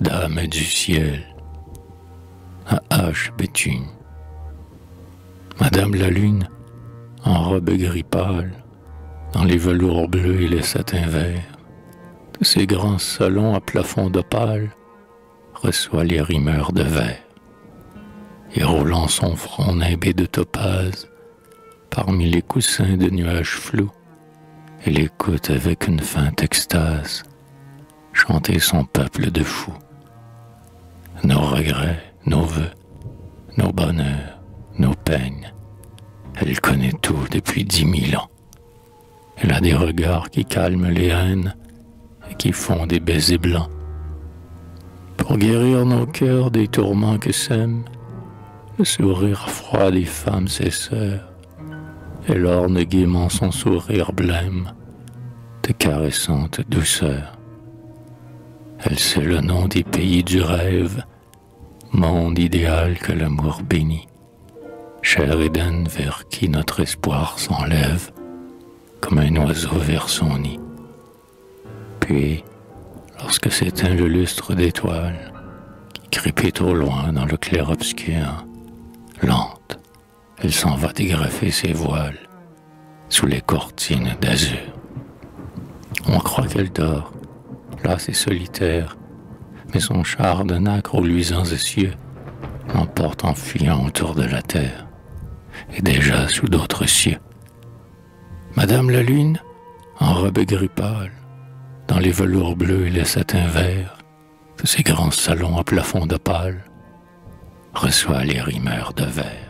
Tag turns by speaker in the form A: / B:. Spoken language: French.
A: dame du ciel, à hache béthune. Madame la lune, en robe gris pâle, dans les velours bleus et les satins verts, de ces grands salons à plafond d'opale, reçoit les rimeurs de verre. Et roulant son front nimbé de topaze, parmi les coussins de nuages flous, elle écoute avec une feinte extase chanter son peuple de fous. Nos regrets, nos vœux, nos bonheurs, nos peines, elle connaît tout depuis dix mille ans. Elle a des regards qui calment les haines et qui font des baisers blancs. Pour guérir nos cœurs des tourments que sème le sourire froid des femmes ses sœurs, elle orne gaiement son sourire blême de caressante douceur. Elle sait le nom des pays du rêve, monde idéal que l'amour bénit, cher Éden vers qui notre espoir s'enlève comme un oiseau vers son nid. Puis, lorsque s'éteint le lustre d'étoiles qui crépite au loin dans le clair-obscur, lente, elle s'en va dégrafer ses voiles sous les cortines d'azur. On croit qu'elle dort, là c'est solitaire, mais son char de nacre aux luisants essieux l'emporte en fuyant autour de la terre, et déjà sous d'autres cieux. Madame la Lune, en robe gris pâle, dans les velours bleus et les satins verts, de ces grands salons à plafond d'opale, reçoit les rimeurs de verre.